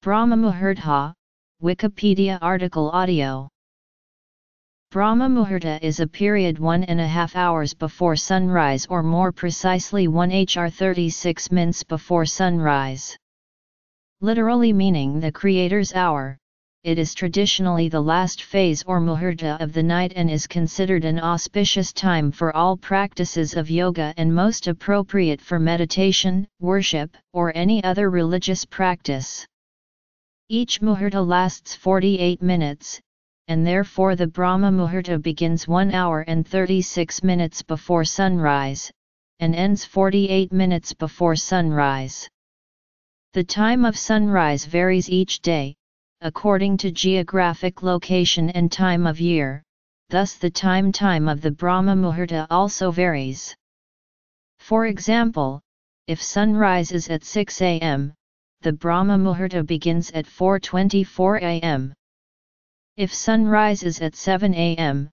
Brahma Muhurta, Wikipedia article audio. Brahma Muhurta is a period one and a half hours before sunrise or more precisely 1 hr 36 minutes before sunrise. Literally meaning the creator's hour, it is traditionally the last phase or muhurta of the night and is considered an auspicious time for all practices of yoga and most appropriate for meditation, worship, or any other religious practice. Each muhurta lasts 48 minutes, and therefore the Brahma Muhurta begins 1 hour and 36 minutes before sunrise, and ends 48 minutes before sunrise. The time of sunrise varies each day, according to geographic location and time of year, thus the time time of the Brahma Muhurta also varies. For example, if sunrise is at 6 am, the Brahma Muhurta begins at 4.24 am. If sun rises at 7 am,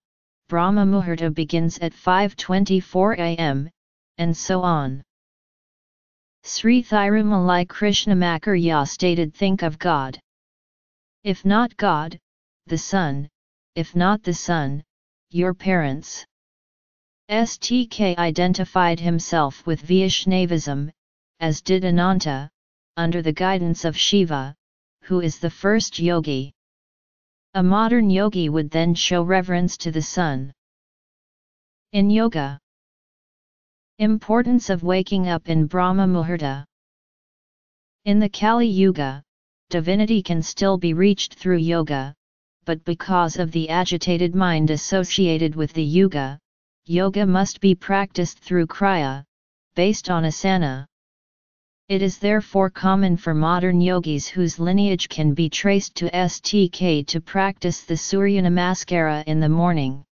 Brahma Muhurta begins at 5.24 am, and so on. Sri Thirumalai Krishnamacharya stated Think of God. If not God, the Sun, if not the Sun, your parents. STK identified himself with Vaishnavism, as did Ananta, under the guidance of Shiva, who is the first yogi. A modern yogi would then show reverence to the sun. In Yoga Importance of waking up in Brahma Muhurta In the Kali Yuga, divinity can still be reached through yoga, but because of the agitated mind associated with the yuga, yoga must be practiced through kriya, based on asana. It is therefore common for modern yogis whose lineage can be traced to STK to practice the Surya Namaskara in the morning.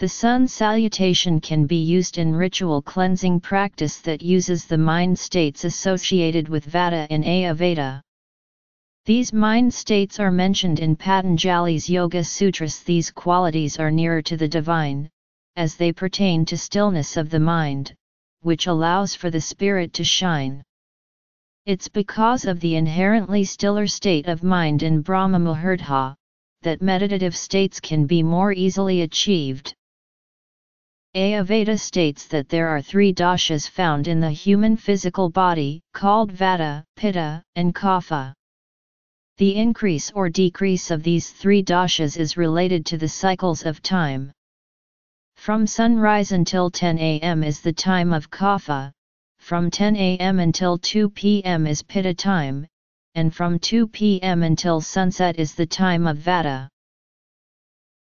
The sun salutation can be used in ritual cleansing practice that uses the mind states associated with Vata in Ayurveda. These mind states are mentioned in Patanjali's Yoga Sutras. These qualities are nearer to the divine, as they pertain to stillness of the mind, which allows for the spirit to shine. It's because of the inherently stiller state of mind in Brahma Muhurta, that meditative states can be more easily achieved. Ayurveda states that there are three doshas found in the human physical body, called Vata, Pitta, and Kapha. The increase or decrease of these three doshas is related to the cycles of time. From sunrise until 10 am is the time of Kapha, from 10 am until 2 pm is Pitta time, and from 2 pm until sunset is the time of Vata.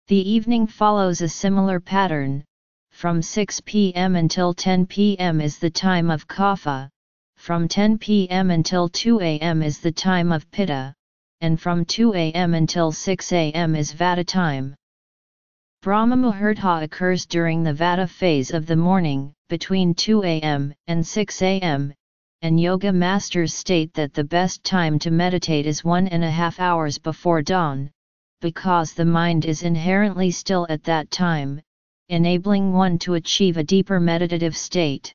The evening follows a similar pattern, from 6 pm until 10 pm is the time of Kapha, from 10 pm until 2 am is the time of Pitta, and from 2 am until 6 am is Vata time. Brahma Muhurta occurs during the Vata phase of the morning, between 2 am and 6 am, and yoga masters state that the best time to meditate is one and a half hours before dawn, because the mind is inherently still at that time, enabling one to achieve a deeper meditative state.